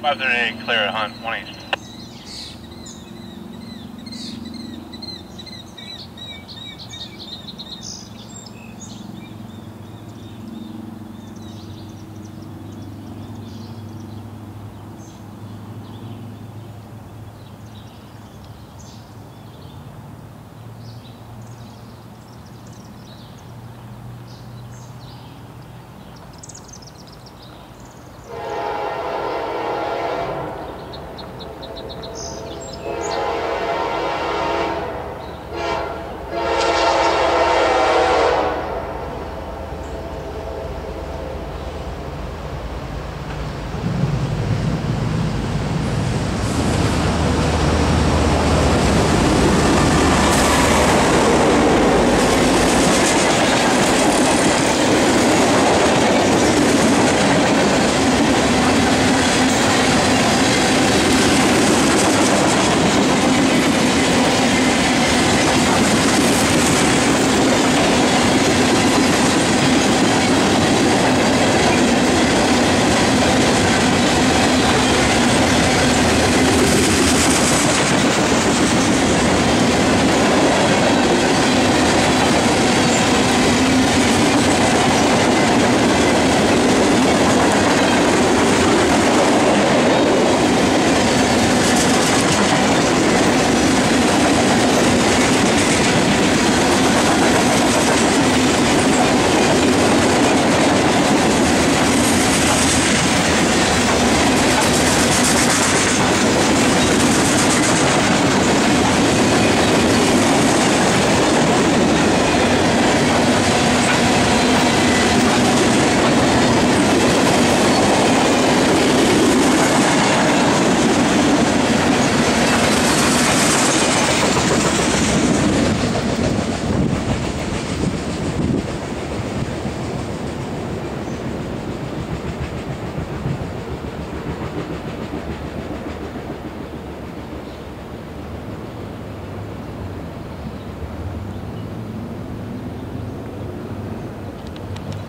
538, clear at Hunt, 1 east.